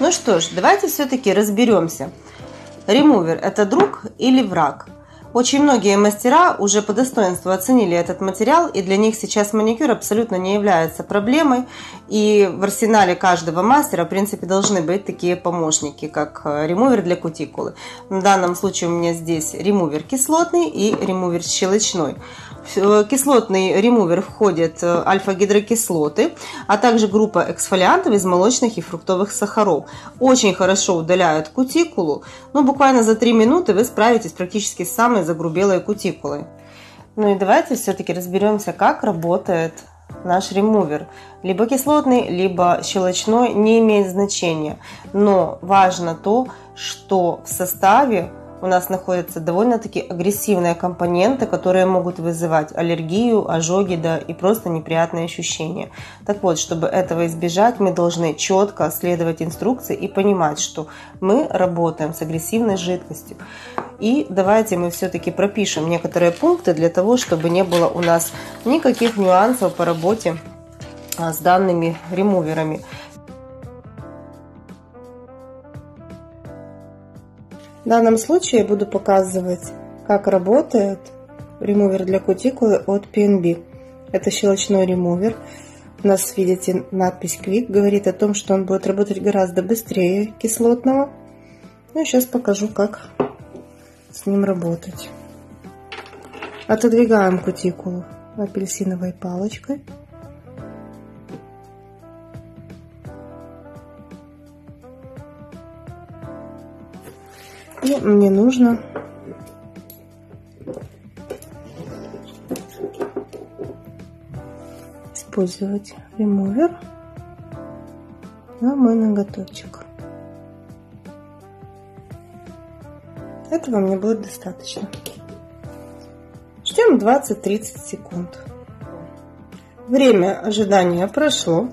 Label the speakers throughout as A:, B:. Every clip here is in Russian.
A: Ну что ж, давайте все-таки разберемся. Ремувер – это друг или враг? Очень многие мастера уже по достоинству оценили этот материал, и для них сейчас маникюр абсолютно не является проблемой. И в арсенале каждого мастера, в принципе, должны быть такие помощники, как э, ремувер для кутикулы. В данном случае у меня здесь ремувер кислотный и ремувер щелочной. В кислотный ремувер входят э, альфа-гидрокислоты, а также группа эксфолиантов из молочных и фруктовых сахаров. Очень хорошо удаляют кутикулу, но буквально за 3 минуты вы справитесь практически с самой загрубелой кутикулой. Ну и давайте все-таки разберемся, как работает наш ремувер. Либо кислотный, либо щелочной, не имеет значения. Но важно то, что в составе у нас находятся довольно-таки агрессивные компоненты, которые могут вызывать аллергию, ожоги, да и просто неприятные ощущения. Так вот, чтобы этого избежать, мы должны четко следовать инструкции и понимать, что мы работаем с агрессивной жидкостью. И давайте мы все-таки пропишем некоторые пункты для того, чтобы не было у нас никаких нюансов по работе а, с данными ремуверами. В данном случае я буду показывать, как работает ремувер для кутикулы от PNB. Это щелочной ремувер. У нас, видите, надпись Quick говорит о том, что он будет работать гораздо быстрее кислотного. Ну, сейчас покажу, как с ним работать. Отодвигаем кутикулу апельсиновой палочкой. И мне нужно использовать ремувер на мой ноготочек. Этого мне будет достаточно. Ждем 20-30 секунд. Время ожидания прошло.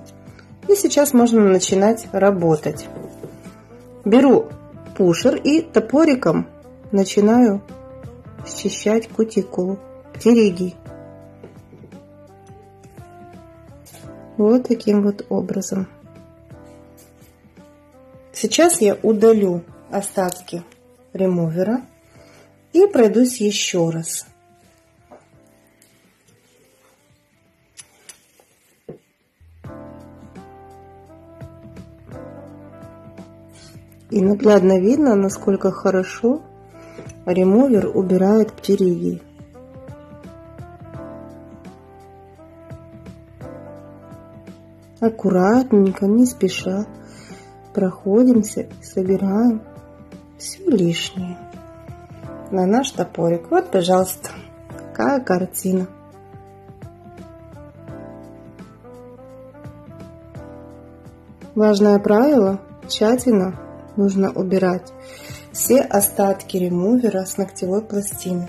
A: И сейчас можно начинать работать. Беру пушер и топориком начинаю счищать кутикулу, птеригий. Вот таким вот образом. Сейчас я удалю остатки ремувера и пройдусь еще раз. И наглядно видно, насколько хорошо ремувер убирает птеридий. Аккуратненько, не спеша проходимся и собираем все лишнее на наш топорик. Вот, пожалуйста, какая картина. Важное правило – тщательно нужно убирать все остатки ремувера с ногтевой пластины.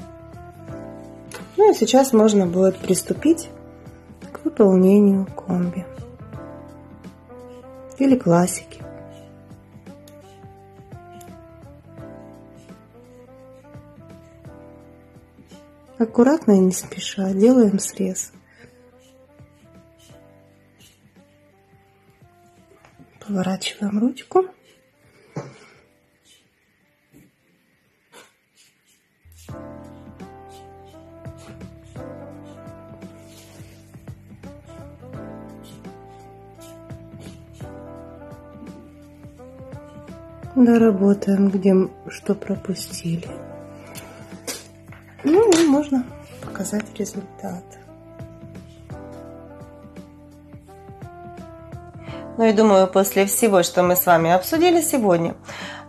A: Ну и сейчас можно будет приступить к выполнению комби или классики. Аккуратно и не спеша делаем срез. Поворачиваем ручку. Доработаем, где что пропустили. Ну и можно показать результат. Ну и думаю, после всего, что мы с вами обсудили сегодня,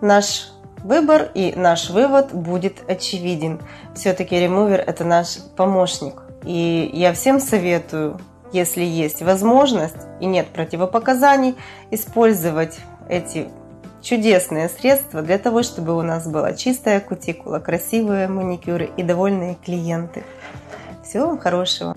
A: наш выбор и наш вывод будет очевиден. Все-таки ремувер это наш помощник. И я всем советую, если есть возможность и нет противопоказаний, использовать эти чудесное средство для того, чтобы у нас была чистая кутикула, красивые маникюры и довольные клиенты. Всего вам хорошего!